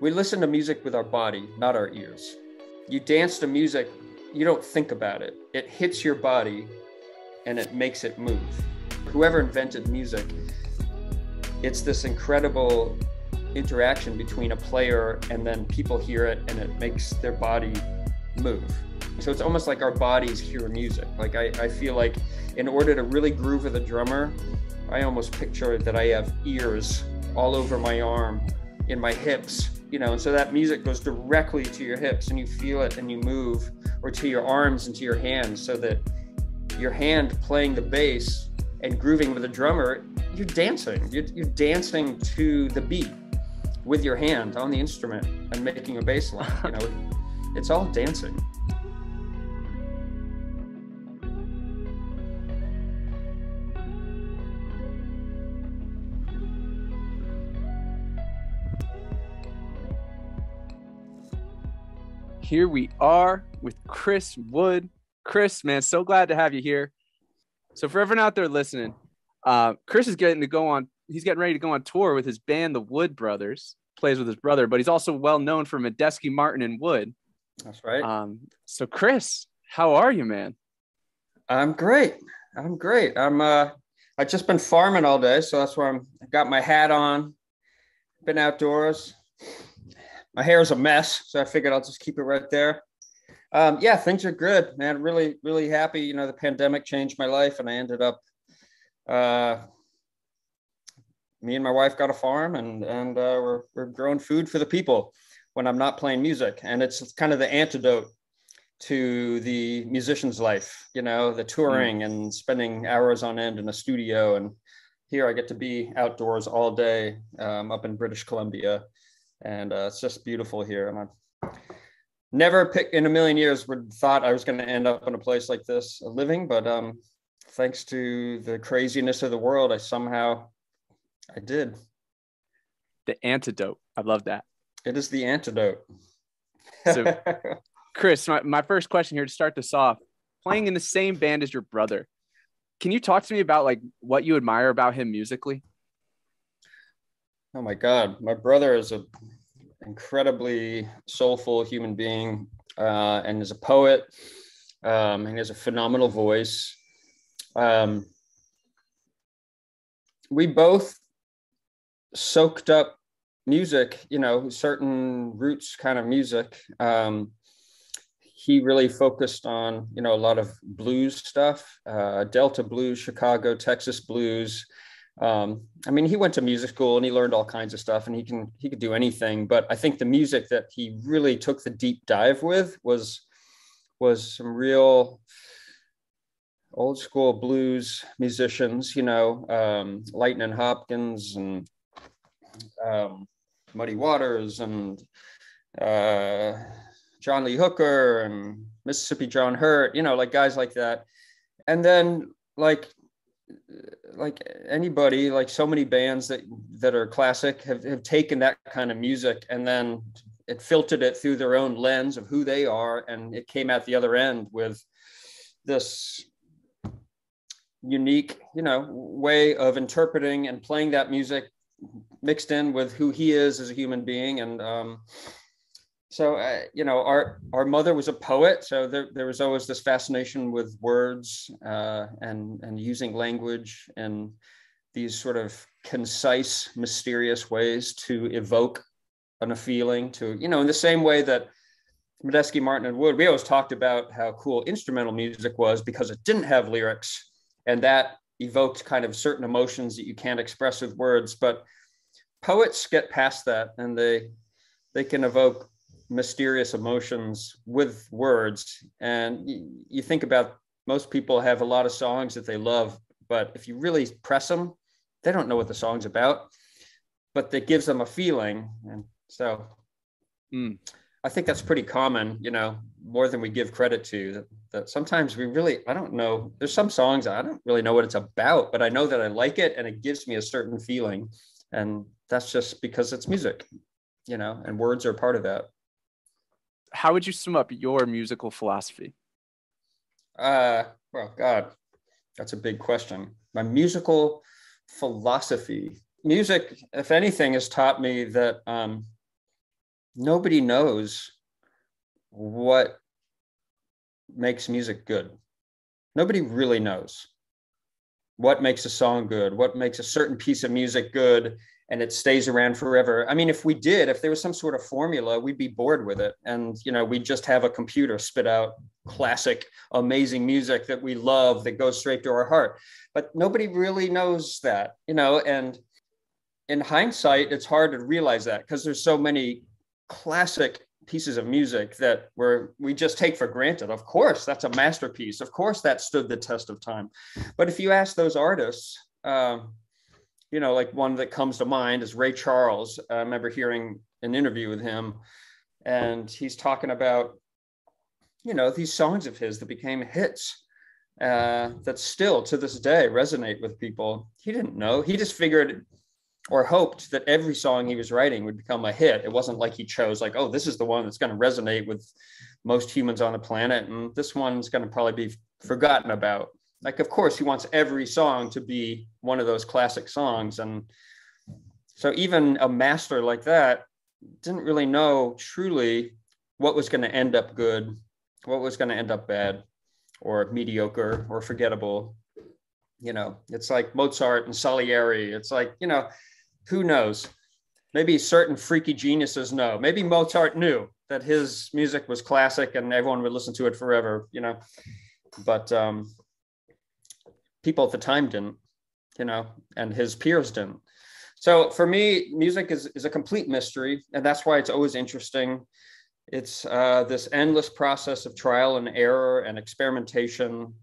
we listen to music with our body, not our ears. You dance to music, you don't think about it. It hits your body and it makes it move. Whoever invented music, it's this incredible interaction between a player and then people hear it and it makes their body move. So it's almost like our bodies hear music. Like I, I feel like in order to really groove with a drummer, I almost picture that I have ears all over my arm, in my hips, you know, and so that music goes directly to your hips and you feel it and you move, or to your arms and to your hands, so that your hand playing the bass and grooving with a drummer, you're dancing. You're, you're dancing to the beat with your hand on the instrument and making a bass line. You know, it's all dancing. Here we are with Chris Wood. Chris, man, so glad to have you here. So for everyone out there listening, uh, Chris is getting to go on. He's getting ready to go on tour with his band, the Wood Brothers. Plays with his brother, but he's also well known for Medeski, Martin, and Wood. That's right. Um, so Chris, how are you, man? I'm great. I'm great. I'm uh I've just been farming all day, so that's why I'm I got my hat on, been outdoors, my hair is a mess, so I figured I'll just keep it right there. Um, yeah, things are good, man. Really, really happy. You know, the pandemic changed my life, and I ended up. Uh, me and my wife got a farm, and and uh, we're we're growing food for the people when I'm not playing music, and it's kind of the antidote to the musician's life. You know, the touring mm. and spending hours on end in a studio, and here I get to be outdoors all day um, up in British Columbia and uh, it's just beautiful here. And I've never picked in a million years would thought I was going to end up in a place like this living, but um, thanks to the craziness of the world, I somehow I did. The antidote. I love that. It is the antidote. so, Chris, my, my first question here to start this off: playing in the same band as your brother, can you talk to me about like what you admire about him musically? Oh my God, my brother is an incredibly soulful human being uh, and is a poet. Um, he has a phenomenal voice. Um, we both soaked up music, you know, certain roots kind of music. Um, he really focused on, you know, a lot of blues stuff, uh, Delta blues, Chicago, Texas blues um, I mean, he went to music school and he learned all kinds of stuff, and he can he could do anything. But I think the music that he really took the deep dive with was was some real old school blues musicians, you know, um, Lightning Hopkins and um, Muddy Waters and uh, John Lee Hooker and Mississippi John Hurt, you know, like guys like that. And then like like anybody like so many bands that that are classic have, have taken that kind of music and then it filtered it through their own lens of who they are and it came out the other end with this unique you know way of interpreting and playing that music mixed in with who he is as a human being and um, so uh, you know our our mother was a poet so there, there was always this fascination with words uh, and and using language and these sort of concise mysterious ways to evoke a feeling to you know in the same way that Medeski, Martin, and Wood, we always talked about how cool instrumental music was because it didn't have lyrics, and that evoked kind of certain emotions that you can't express with words. But poets get past that, and they they can evoke mysterious emotions with words. And you, you think about most people have a lot of songs that they love, but if you really press them, they don't know what the song's about, but that gives them a feeling. And so mm. I think that's pretty common, you know, more than we give credit to that, that sometimes we really, I don't know, there's some songs I don't really know what it's about, but I know that I like it and it gives me a certain feeling. And that's just because it's music, you know, and words are part of that how would you sum up your musical philosophy? Uh, well, God, that's a big question. My musical philosophy, music, if anything, has taught me that um, nobody knows what makes music good. Nobody really knows what makes a song good, what makes a certain piece of music good, and it stays around forever. I mean, if we did, if there was some sort of formula, we'd be bored with it. And, you know, we'd just have a computer spit out classic, amazing music that we love that goes straight to our heart. But nobody really knows that, you know, and in hindsight, it's hard to realize that because there's so many classic pieces of music that were we just take for granted. Of course, that's a masterpiece. Of course, that stood the test of time. But if you ask those artists, um, you know, like one that comes to mind is Ray Charles. I remember hearing an interview with him, and he's talking about, you know, these songs of his that became hits uh, that still to this day resonate with people. He didn't know. He just figured or hoped that every song he was writing would become a hit. It wasn't like he chose like, oh, this is the one that's going to resonate with most humans on the planet, and this one's going to probably be forgotten about. Like, of course, he wants every song to be one of those classic songs, and so even a master like that didn't really know truly what was going to end up good, what was going to end up bad, or mediocre, or forgettable. You know, it's like Mozart and Salieri. It's like you know who knows? Maybe certain freaky geniuses know. Maybe Mozart knew that his music was classic and everyone would listen to it forever, you know. But um, people at the time didn't, you know, and his peers didn't. So for me, music is, is a complete mystery, and that's why it's always interesting. It's uh, this endless process of trial and error and experimentation.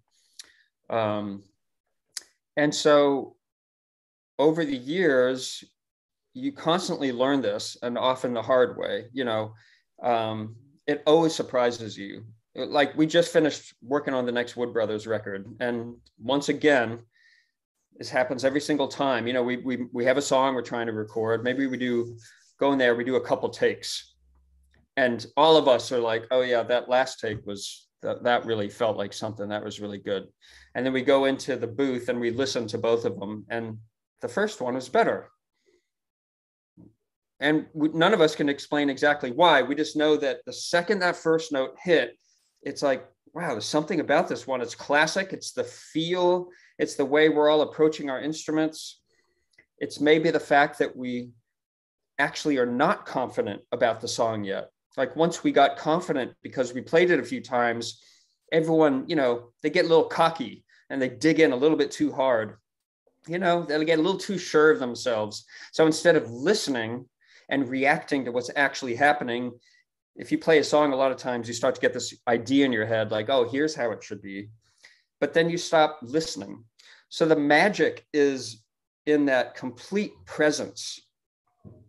Um, and so over the years, you constantly learn this and often the hard way you know um, it always surprises you. Like we just finished working on the next wood brothers record and once again this happens every single time. You know we, we we have a song we're trying to record. Maybe we do go in there we do a couple takes. And all of us are like oh yeah that last take was that, that really felt like something that was really good. And then we go into the booth and we listen to both of them and the first one was better and none of us can explain exactly why. We just know that the second that first note hit, it's like, wow, there's something about this one. It's classic. It's the feel. It's the way we're all approaching our instruments. It's maybe the fact that we actually are not confident about the song yet. Like once we got confident because we played it a few times, everyone, you know, they get a little cocky and they dig in a little bit too hard. You know, they'll get a little too sure of themselves. So instead of listening and reacting to what's actually happening if you play a song a lot of times you start to get this idea in your head like oh here's how it should be. But then you stop listening. So the magic is in that complete presence.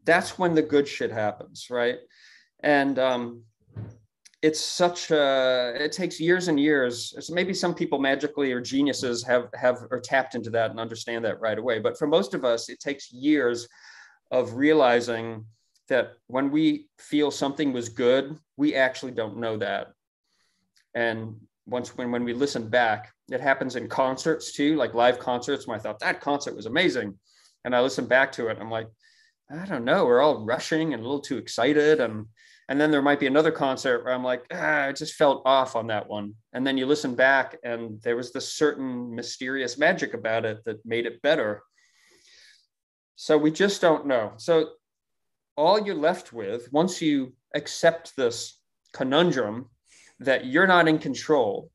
That's when the good shit happens right? And um, it's such a it takes years and years. So maybe some people magically or geniuses have have or tapped into that and understand that right away. But for most of us it takes years of realizing that when we feel something was good, we actually don't know that. And once when, when we listen back, it happens in concerts too, like live concerts, when I thought that concert was amazing. And I listen back to it, I'm like, I don't know, we're all rushing and a little too excited. And and then there might be another concert where I'm like, ah, I just felt off on that one. And then you listen back and there was this certain mysterious magic about it that made it better. So we just don't know. So all you're left with once you accept this conundrum that you're not in control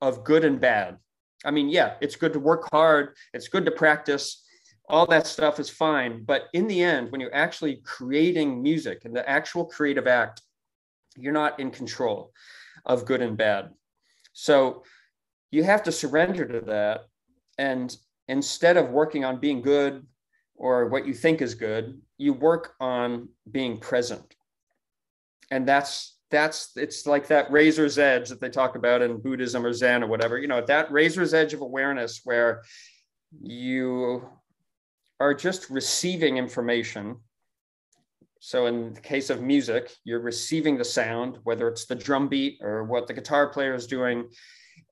of good and bad. I mean, yeah, it's good to work hard, it's good to practice, all that stuff is fine. But in the end, when you're actually creating music and the actual creative act, you're not in control of good and bad. So you have to surrender to that. And instead of working on being good or what you think is good, you work on being present. And that's that's it's like that razor's edge that they talk about in Buddhism or Zen or whatever, you know, that razor's edge of awareness where you are just receiving information. So in the case of music, you're receiving the sound, whether it's the drum beat or what the guitar player is doing,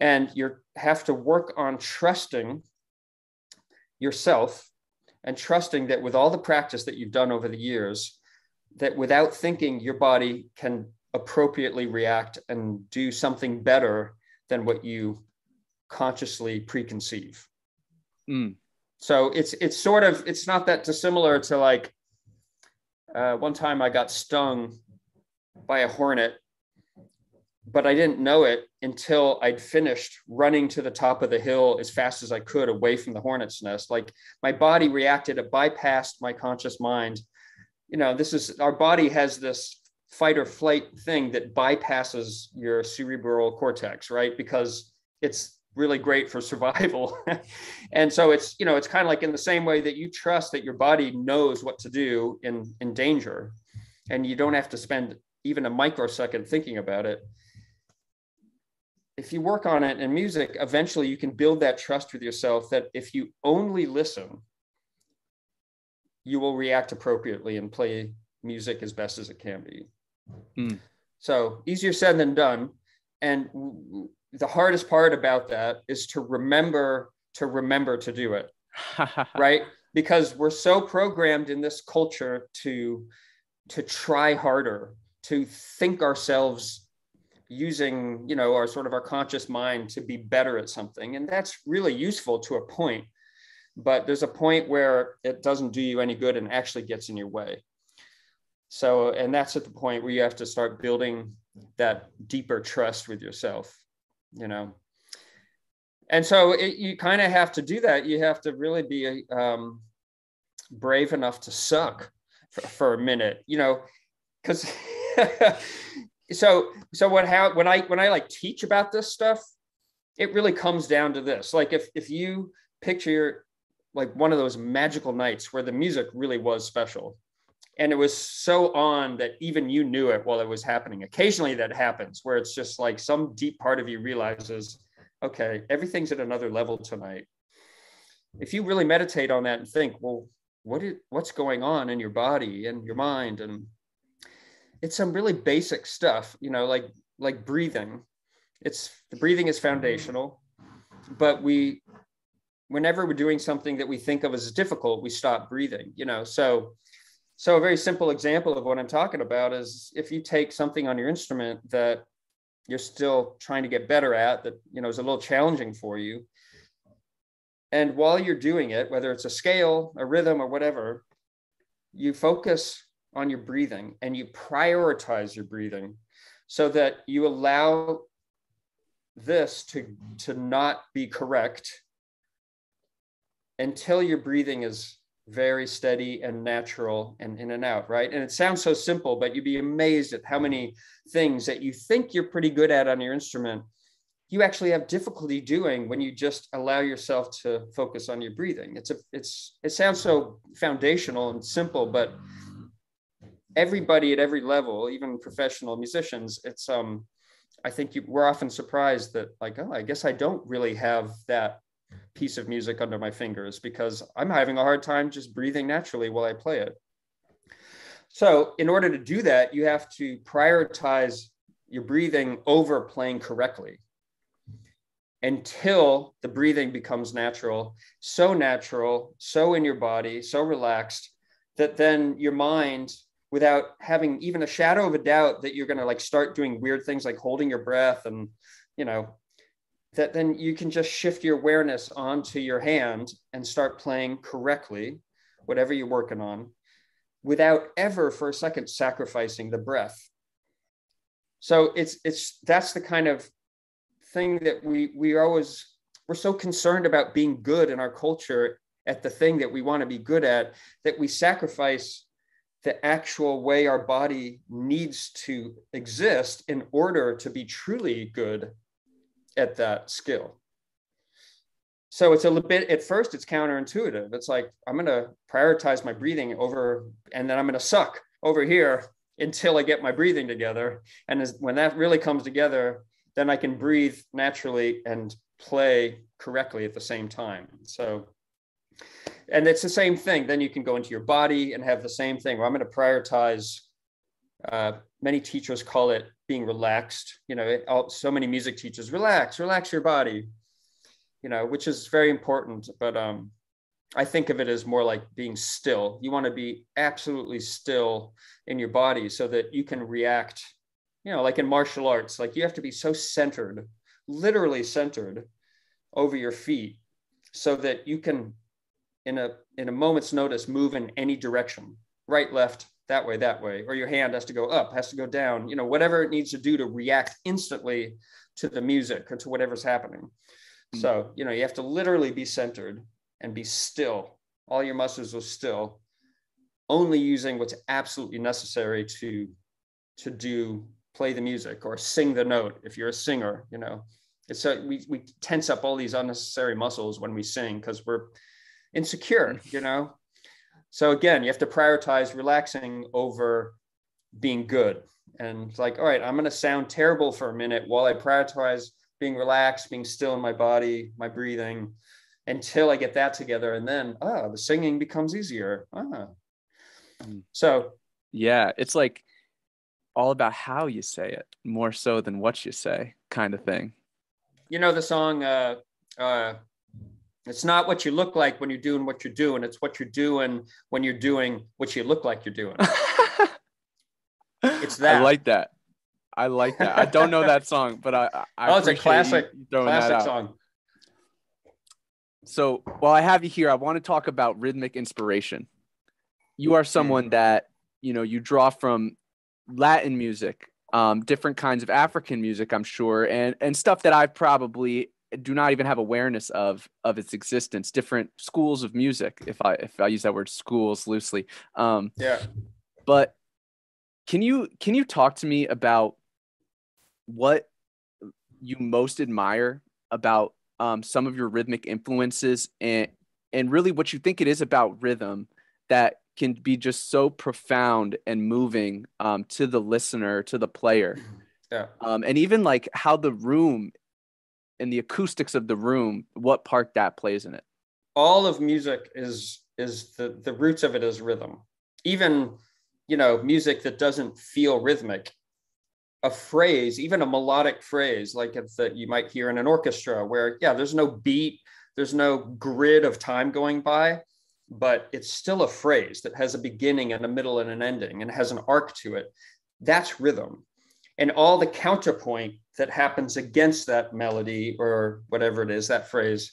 and you have to work on trusting yourself and trusting that with all the practice that you've done over the years, that without thinking, your body can appropriately react and do something better than what you consciously preconceive. Mm. So it's it's sort of it's not that dissimilar to like uh, one time I got stung by a hornet, but I didn't know it until I'd finished running to the top of the hill as fast as I could away from the hornet's nest. Like my body reacted, it bypassed my conscious mind. You know, this is our body has this fight or flight thing that bypasses your cerebral cortex, right? Because it's really great for survival. and so it's, you know, it's kind of like in the same way that you trust that your body knows what to do in, in danger and you don't have to spend even a microsecond thinking about it. If you work on it in music, eventually you can build that trust with yourself that if you only listen, you will react appropriately and play music as best as it can be. Mm. So easier said than done. And the hardest part about that is to remember to remember to do it. right? Because we're so programmed in this culture to to try harder, to think ourselves using, you know, our sort of our conscious mind to be better at something. And that's really useful to a point. But there's a point where it doesn't do you any good and actually gets in your way. So, and that's at the point where you have to start building that deeper trust with yourself, you know. And so it, you kind of have to do that. You have to really be um, brave enough to suck for, for a minute, you know, because so so what how when I when I like teach about this stuff, it really comes down to this. Like if if you picture like one of those magical nights where the music really was special and it was so on that even you knew it while it was happening occasionally that happens where it's just like some deep part of you realizes okay everything's at another level tonight if you really meditate on that and think well what is, what's going on in your body and your mind and it's some really basic stuff you know like like breathing. It's the breathing is foundational but we whenever we're doing something that we think of as difficult we stop breathing you know? So so a very simple example of what I'm talking about is if you take something on your instrument that you're still trying to get better at, that you know is a little challenging for you, and while you're doing it, whether it's a scale, a rhythm, or whatever, you focus on your breathing and you prioritize your breathing so that you allow this to, to not be correct until your breathing is very steady and natural and in and out, right? And it sounds so simple, but you'd be amazed at how many things that you think you're pretty good at on your instrument, you actually have difficulty doing when you just allow yourself to focus on your breathing. It's a it's it sounds so foundational and simple, but everybody at every level, even professional musicians, it's um I think you, we're often surprised that like, oh, I guess I don't really have that piece of music under my fingers because I'm having a hard time just breathing naturally while I play it. So, in order to do that, you have to prioritize your breathing over playing correctly until the breathing becomes natural, so natural, so in your body, so relaxed that then your mind, without having even a shadow of a doubt that you're going to like start doing weird things like holding your breath and, you know, that then you can just shift your awareness onto your hand and start playing correctly, whatever you're working on, without ever for a second sacrificing the breath. So it's it's that's the kind of thing that we we always we're so concerned about being good in our culture at the thing that we want to be good at that we sacrifice the actual way our body needs to exist in order to be truly good at that skill. So it's a little bit at first it's counterintuitive. It's like I'm going to prioritize my breathing over, and then I'm going to suck over here until I get my breathing together. And as, when that really comes together, then I can breathe naturally and play correctly at the same time. So, and it's the same thing. Then you can go into your body and have the same thing. Well, I'm going to prioritize. Uh, many teachers call it being relaxed. You know, it, all, so many music teachers relax, relax your body. You know, which is very important. But um, I think of it as more like being still. You want to be absolutely still in your body so that you can react, you know, like in martial arts, like you have to be so centered, literally centered over your feet so that you can in a in a moment's notice move in any direction, right, left, that way, that way, or your hand has to go up, has to go down, you know, whatever it needs to do to react instantly to the music or to whatever's happening. Mm-hmm. So, you know, you have to literally be centered and be still. All your muscles are still, only using what's absolutely necessary to to do play the music or sing the note if you're a singer, you know. It's so we we tense up all these unnecessary muscles when we sing because we're insecure, you know. So again, you have to prioritize relaxing over being good. And it's like, all right, I'm going to sound terrible for a minute while I prioritize being relaxed, being still in my body, my breathing, until I get that together. And then, ah, the singing becomes easier. Ah. Mm. So, yeah, it's like all about how you say it more so than what you say, kind of thing. You know, the song, uh, uh, it's not what you look like when you're doing what you're doing. It's what you're doing when you're doing what you look like you're doing. it's that. I like that. I like that. I don't know that song, but I. I oh, it's a classic, classic song. So while I have you here, I want to talk about rhythmic inspiration. You are someone mm. that you know you draw from Latin music, um, different kinds of African music, I'm sure, and and stuff that I've probably do not even have awareness of of its existence. Different schools of music, if I if I use that word schools loosely. Um, yeah. But can you can you talk to me about what you most admire about um, some of your rhythmic influences and and really what you think it is about rhythm that can be just so profound and moving um, to the listener to the player yeah um, and even like how the room and the acoustics of the room what part that plays in it all of music is is the the roots of it is rhythm even you know music that doesn't feel rhythmic a phrase, even a melodic phrase, like that you might hear in an orchestra, where yeah, there's no beat, there's no grid of time going by, but it's still a phrase that has a beginning and a middle and an ending and has an arc to it. That's rhythm. And all the counterpoint that happens against that melody or whatever it is, that phrase,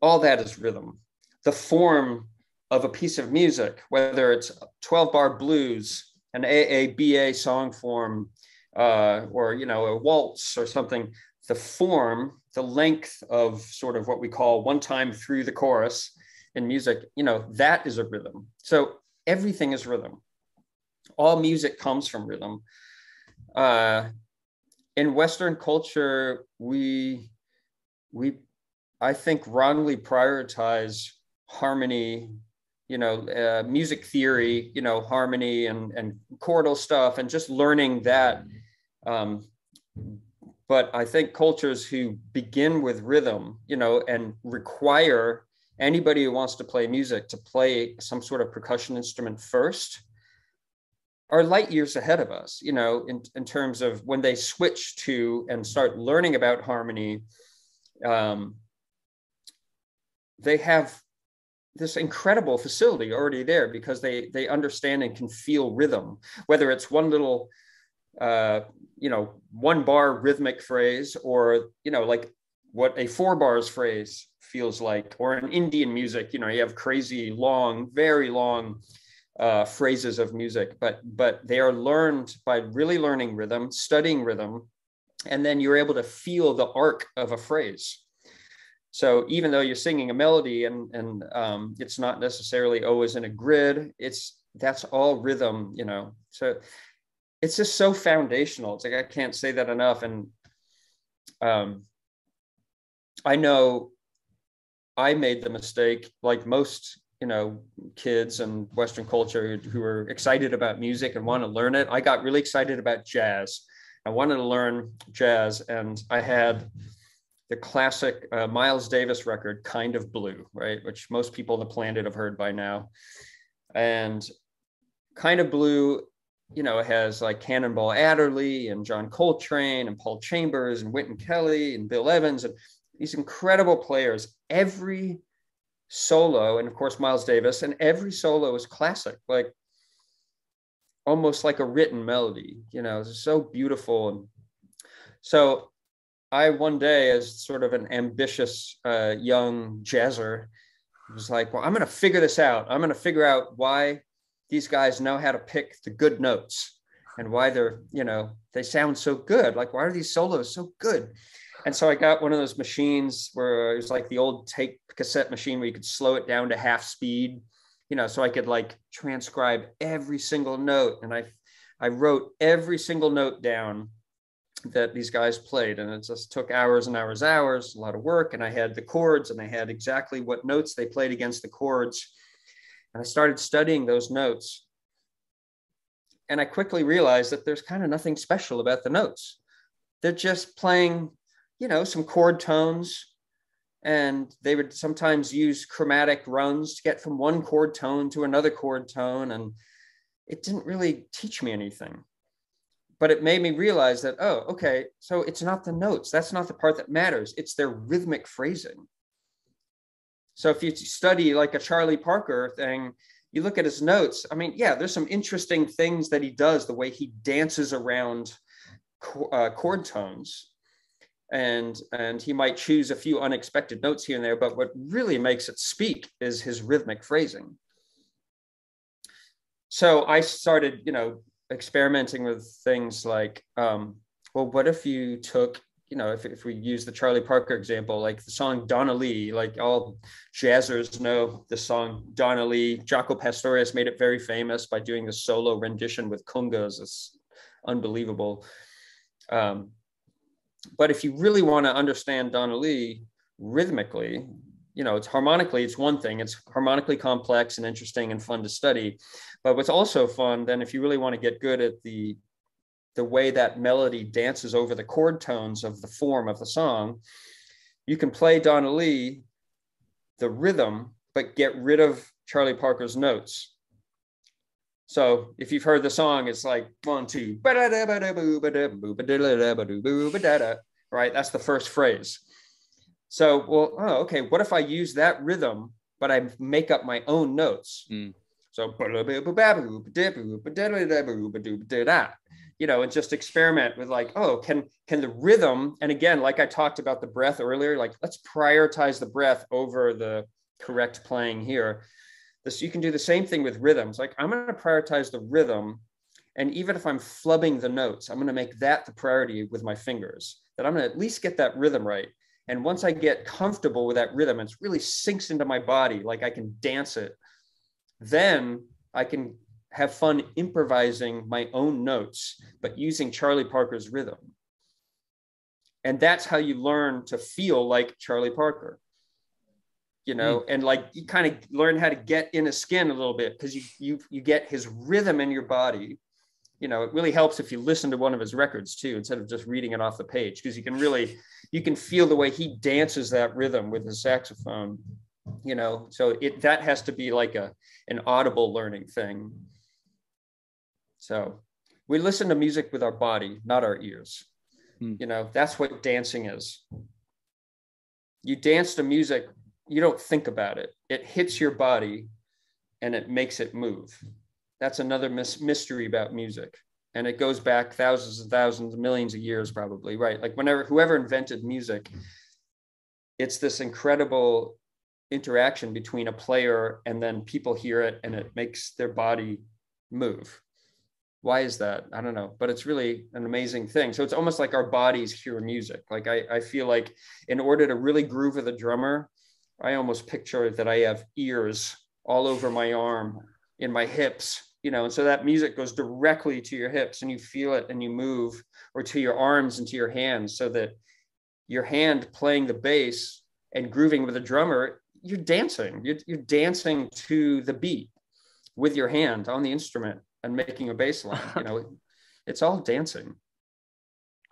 all that is rhythm. The form of a piece of music, whether it's 12 bar blues, an AABA song form, uh, or you know a waltz or something the form the length of sort of what we call one time through the chorus in music you know that is a rhythm. So everything is rhythm. All music comes from rhythm. Uh, in western culture we we i think wrongly prioritize harmony you know uh, music theory you know harmony and and chordal stuff and just learning that um, but I think cultures who begin with rhythm, you know, and require anybody who wants to play music to play some sort of percussion instrument first are light years ahead of us, you know, in, in terms of when they switch to and start learning about harmony. Um, they have this incredible facility already there because they they understand and can feel rhythm, whether it's one little uh, you know, one bar rhythmic phrase or, you know, like what a four bars phrase feels like, or in Indian music, you know, you have crazy long, very long uh, phrases of music, but but they are learned by really learning rhythm, studying rhythm, and then you're able to feel the arc of a phrase. So even though you're singing a melody and and um, it's not necessarily always in a grid, it's that's all rhythm, you know. So it's just so foundational. It's like I can't say that enough. And um, I know I made the mistake, like most you know kids and Western culture who are excited about music and want to learn it. I got really excited about jazz. I wanted to learn jazz, and I had the classic uh, Miles Davis record, "Kind of Blue," right, which most people on the planet have heard by now. And "Kind of Blue" you know, has like Cannonball Adderley and John Coltrane and Paul Chambers and Wynton Kelly and Bill Evans and these incredible players. Every solo, and of course Miles Davis, and every solo is classic, like almost like a written melody. You know, it's so beautiful. And so I one day, as sort of an ambitious uh, young jazzer, was like, well, I'm going to figure this out. I'm going to figure out why these guys know how to pick the good notes and why they're, you know, they sound so good. Like, why are these solos so good? And so I got one of those machines where it was like the old tape cassette machine where you could slow it down to half speed, you know, so I could like transcribe every single note. And I, I wrote every single note down that these guys played. And it just took hours and hours, hours, a lot of work. And I had the chords and I had exactly what notes they played against the chords. And I started studying those notes. And I quickly realized that there's kind of nothing special about the notes. They're just playing you know, some chord tones. And they would sometimes use chromatic runs to get from one chord tone to another chord tone. And it didn't really teach me anything. But it made me realize that, oh, okay, so it's not the notes. That's not the part that matters. It's their rhythmic phrasing. So if you study like a Charlie Parker thing, you look at his notes. I mean, yeah, there's some interesting things that he does, the way he dances around uh, chord tones and and he might choose a few unexpected notes here and there but what really makes it speak is his rhythmic phrasing. So i started you know experimenting with things like um, well what if you took you know if, if we use the charlie parker example like the song donna lee like all jazzers know the song donna lee. Jaco pastorius made it very famous by doing the solo rendition with congas. It's unbelievable. Um, but if you really want to understand Donna Lee rhythmically, you know, it's harmonically, it's one thing. It's harmonically complex and interesting and fun to study. But what's also fun, then, if you really want to get good at the the way that melody dances over the chord tones of the form of the song, you can play Donna Lee the rhythm, but get rid of Charlie Parker's notes. So if you've heard the song, it's like one, two, right? That's the first phrase. So, well, oh, okay, what if I use that rhythm, but I make up my own notes? Mm. So, you know, and just experiment with like, oh, can can the rhythm, and again, like I talked about the breath earlier, like let's prioritize the breath over the correct playing here this you can do the same thing with rhythms. Like i'm going to prioritize the rhythm and even if i'm flubbing the notes i'm going to make that the priority with my fingers that i'm going to at least get that rhythm right. And once i get comfortable with that rhythm it's really sinks into my body like i can dance it then i can have fun improvising my own notes but using charlie parker's rhythm. And that's how you learn to feel like charlie parker you know, mm. and like you kind of learn how to get in his skin a little bit because you you you get his rhythm in your body. You know, it really helps if you listen to one of his records too, instead of just reading it off the page, because you can really you can feel the way he dances that rhythm with his saxophone. You know, so it that has to be like a an audible learning thing. So we listen to music with our body, not our ears. Mm. You know, that's what dancing is. You dance to music you don't think about it. It hits your body and it makes it move. That's another mis- mystery about music. And it goes back thousands and thousands, millions of years, probably, right? Like whenever whoever invented music, it's this incredible interaction between a player and then people hear it and it makes their body move. Why is that? I don't know, but it's really an amazing thing. So it's almost like our bodies hear music. Like I, I feel like in order to really groove with a drummer, I almost picture that I have ears all over my arm, in my hips, you know, and so that music goes directly to your hips and you feel it and you move, or to your arms and to your hands, so that your hand playing the bass and grooving with a drummer, you're dancing. You're, you're dancing to the beat with your hand on the instrument and making a bass line. You know, it's all dancing.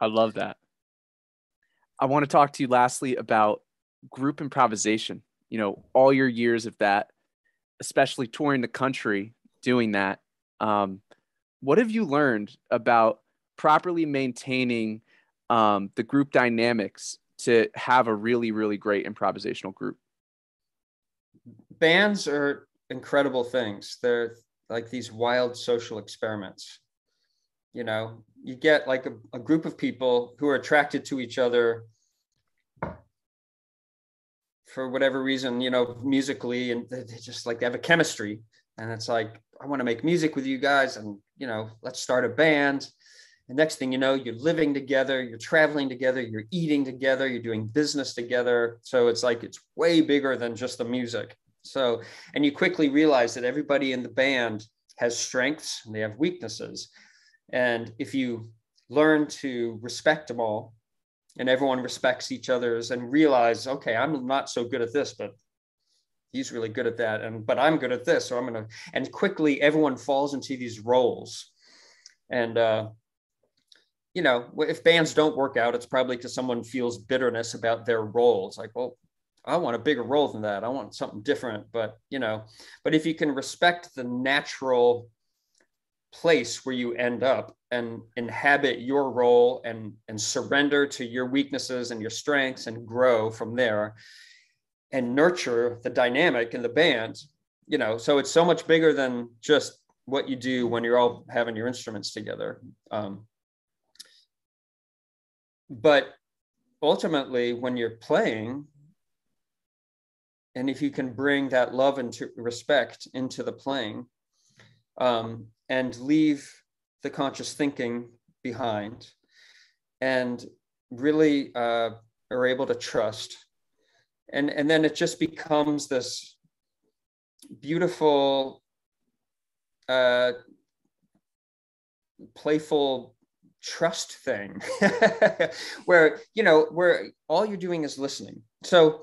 I love that. I want to talk to you lastly about group improvisation, you know, all your years of that, especially touring the country doing that. Um, what have you learned about properly maintaining um, the group dynamics to have a really, really great improvisational group? bands are incredible things. They're like these wild social experiments. You know, you get like a, a group of people who are attracted to each other for whatever reason, you know, musically, and they just like they have a chemistry. And it's like, I want to make music with you guys, and you know, let's start a band. And next thing you know, you're living together, you're traveling together, you're eating together, you're doing business together. So it's like it's way bigger than just the music. So, and you quickly realize that everybody in the band has strengths and they have weaknesses. And if you learn to respect them all and everyone respects each other's and realize, okay, I'm not so good at this, but he's really good at that. And, but I'm good at this. So I'm going to, and quickly everyone falls into these roles. And, uh, you know, if bands don't work out, it's probably because someone feels bitterness about their role. It's like, well, I want a bigger role than that. I want something different. But, you know, but if you can respect the natural place where you end up and inhabit your role and, and surrender to your weaknesses and your strengths and grow from there and nurture the dynamic in the band, you know, so it's so much bigger than just what you do when you're all having your instruments together. Um, but ultimately, when you're playing, and if you can bring that love and respect into the playing um, and leave the conscious thinking behind and really uh, are able to trust. And and then it just becomes this beautiful uh, playful trust thing where you know where all you're doing is listening. So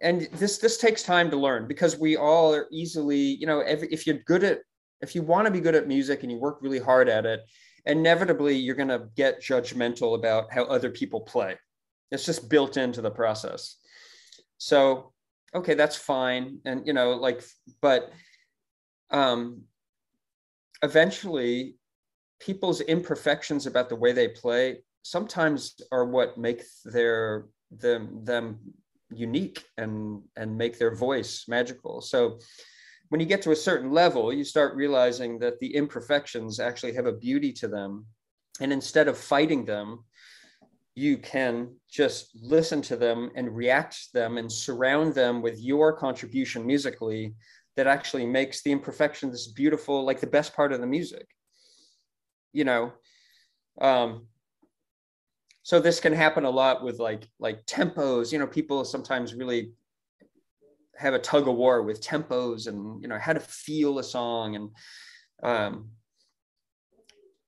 and this this takes time to learn because we all are easily you know every, if you're good at if you want to be good at music and you work really hard at it inevitably you're going to get judgmental about how other people play. It's just built into the process. So okay that's fine and you know like but um eventually people's imperfections about the way they play sometimes are what make their them them unique and and make their voice magical. So when you get to a certain level you start realizing that the imperfections actually have a beauty to them. And instead of fighting them you can just listen to them and react to them and surround them with your contribution musically that actually makes the imperfections beautiful like the best part of the music you know? Um so this can happen a lot with like like tempos you know people sometimes really have a tug of war with tempos and you know how to feel a song. And um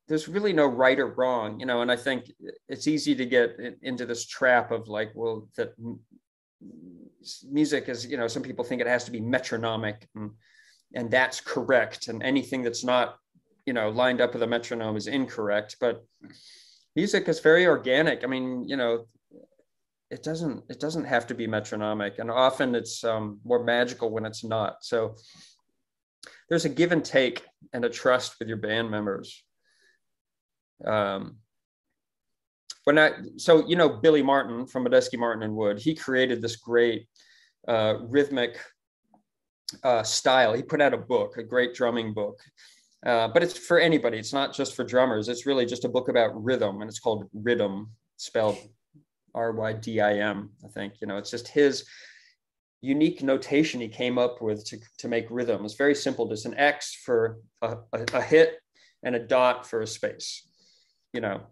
there's really no right or wrong you know and i think it's easy to get into this trap of like well that music is you know some people think it has to be metronomic and, and that's correct. And anything that's not you know lined up with a metronome is incorrect. But music is very organic. I mean you know it doesn't it doesn't have to be metronomic and often it's um, more magical when it's not so there's a give and take and a trust with your band members um, when I so you know Billy Martin from Medeski Martin and Wood, he created this great uh, rhythmic uh, style. He put out a book, a great drumming book, uh, but it's for anybody. It's not just for drummers. It's really just a book about rhythm, and it's called rhythm spelled R Y D I M. I think you know it's just his unique notation he came up with to, to make rhythm. It's very simple. Just an X for a, a, a hit and a dot for a space. You know,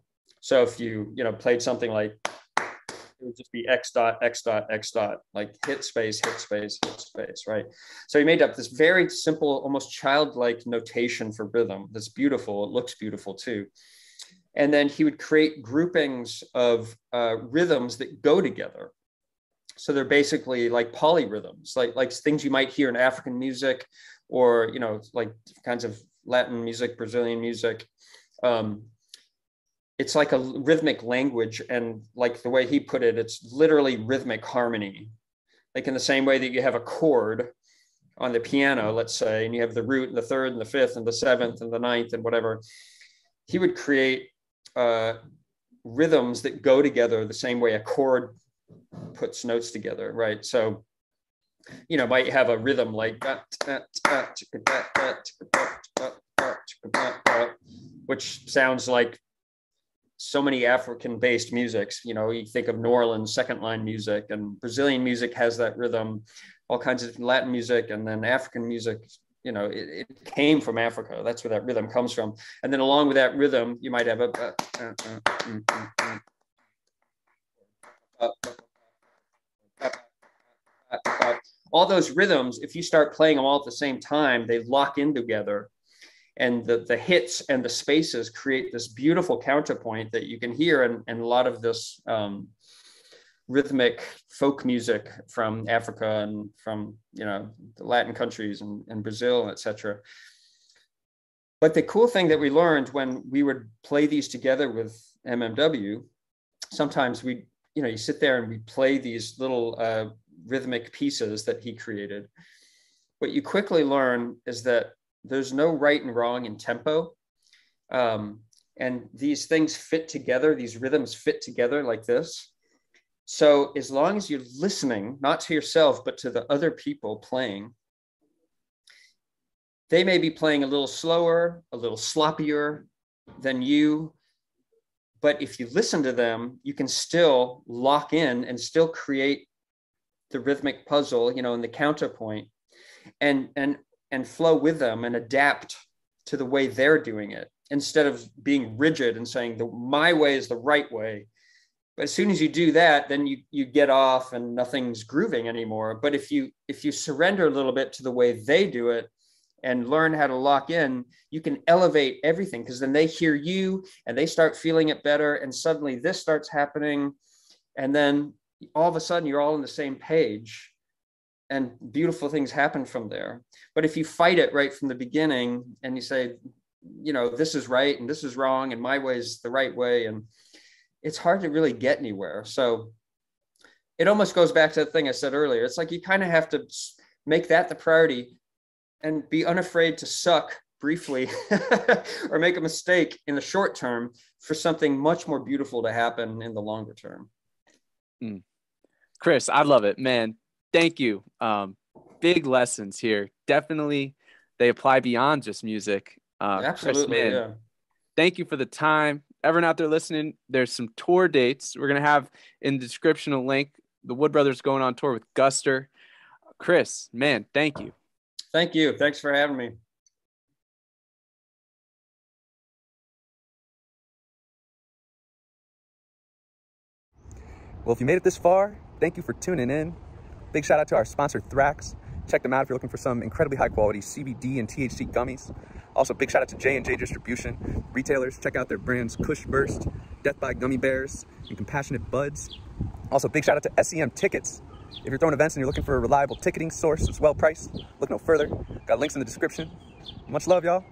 so if you you know played something like it would just be x dot x dot x dot like hit space hit space hit space right so he made up this very simple almost childlike notation for rhythm that's beautiful it looks beautiful too and then he would create groupings of uh, rhythms that go together. So they're basically like polyrhythms like like things you might hear in african music or you know like kinds of latin music brazilian music. Um, it's like a rhythmic language and like the way he put it it's literally rhythmic harmony. Like in the same way that you have a chord on the piano let's say and you have the root and the third and the fifth and the seventh and the ninth and whatever he would create uh, rhythms that go together the same way a chord puts notes together right so you know, might have a rhythm like which sounds like so many African based musics. You know, you think of New Orleans second line music, and Brazilian music has that rhythm, all kinds of Latin music, and then African music. You know, it, it came from Africa. That's where that rhythm comes from. And then along with that rhythm, you might have a. all those rhythms, if you start playing them all at the same time, they lock in together and the, the hits and the spaces create this beautiful counterpoint that you can hear and, in a lot of this um, rhythmic folk music from Africa and from you know the Latin countries and, and Brazil, etc. But the cool thing that we learned when we would play these together with MMW, sometimes we you know you sit there and we play these little uh, rhythmic pieces that he created. What you quickly learn is that there's no right and wrong in tempo. Um, and these things fit together, these rhythms fit together like this. So as long as you're listening, not to yourself, but to the other people playing, they may be playing a little slower, a little sloppier than you. But if you listen to them, you can still lock in and still create the rhythmic puzzle, you know, and the counterpoint. And, and and flow with them and adapt to the way they're doing it instead of being rigid and saying the my way is the right way but as soon as you do that then you you get off and nothing's grooving anymore but if you if you surrender a little bit to the way they do it and learn how to lock in you can elevate everything because then they hear you and they start feeling it better and suddenly this starts happening and then all of a sudden you're all on the same page and beautiful things happen from there. But if you fight it right from the beginning and you say, you know, this is right and this is wrong and my way is the right way, and it's hard to really get anywhere. So it almost goes back to the thing I said earlier. It's like you kind of have to make that the priority and be unafraid to suck briefly or make a mistake in the short term for something much more beautiful to happen in the longer term. Mm. Chris, I love it, man thank you. Um, big lessons here. Definitely, they apply beyond just music. Uh, Absolutely, Chris, man, yeah. Thank you for the time. Everyone out there listening, there's some tour dates we're gonna have in the description a link. The Wood Brothers going on tour with Guster. Chris, man, thank you. Thank you. Thanks for having me. Well, if you made it this far, thank you for tuning in. Big shout out to our sponsor, Thrax. Check them out if you're looking for some incredibly high quality CBD and THC gummies. Also, big shout out to J&J Distribution. Retailers, check out their brands Kush Burst, Death by Gummy Bears, and Compassionate Buds. Also, big shout out to SEM Tickets. If you're throwing events and you're looking for a reliable ticketing source that's well priced, look no further. Got links in the description. Much love, y'all.